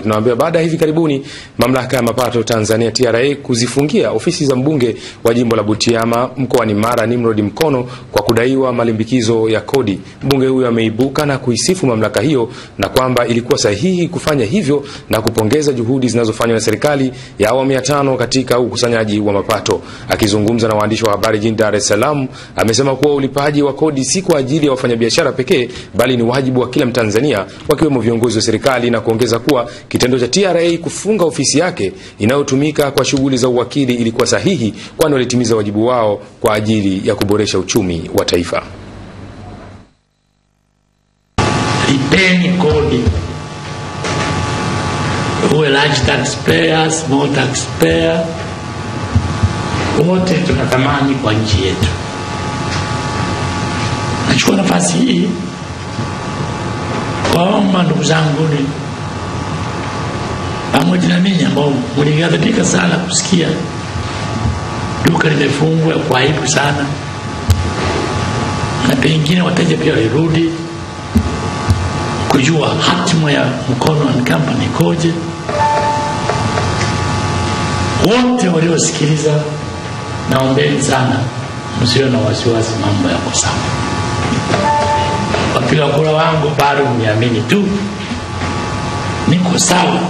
Tunawaambia baada ya hivi karibuni mamlaka ya mapato Tanzania TRA kuzifungia ofisi za mbunge wa jimbo la Butiama mkoani Mara Nimrod Mkono kwa kudaiwa malimbikizo ya kodi. Mbunge huyo ameibuka na kuisifu mamlaka hiyo na kwamba ilikuwa sahihi kufanya hivyo na kupongeza juhudi zinazofanywa na serikali ya awamu ya tano katika ukusanyaji wa mapato. Akizungumza na waandishi wa habari jijini Dar es Salaam, amesema kuwa ulipaji wa kodi si kwa ajili ya wafanyabiashara pekee, bali ni wajibu wa kila Mtanzania, wakiwemo viongozi wa serikali, na kuongeza kuwa kitendo cha TRA kufunga ofisi yake inayotumika kwa shughuli za uwakili ilikuwa sahihi, kwani walitimiza wajibu wao kwa ajili ya kuboresha uchumi wa taifa. Lipeni kodi, uwe large taxpayer, small taxpayer, wote tuna thamani kwa nchi yetu. Nachukua nafasi hii kwaomba ndugu zangu ni pamoja na mimi ambao mlighadhibika sana kusikia. Duka limefungwa kwa aibu sana, na pengine wateja pia walirudi. Kujua hatima ya Mkono and Company ikoje. Wote waliosikiliza, naombeni sana, msiwe na wasiwasi, mambo yako sawa. Wapiga kura wangu bado mniamini tu, niko sawa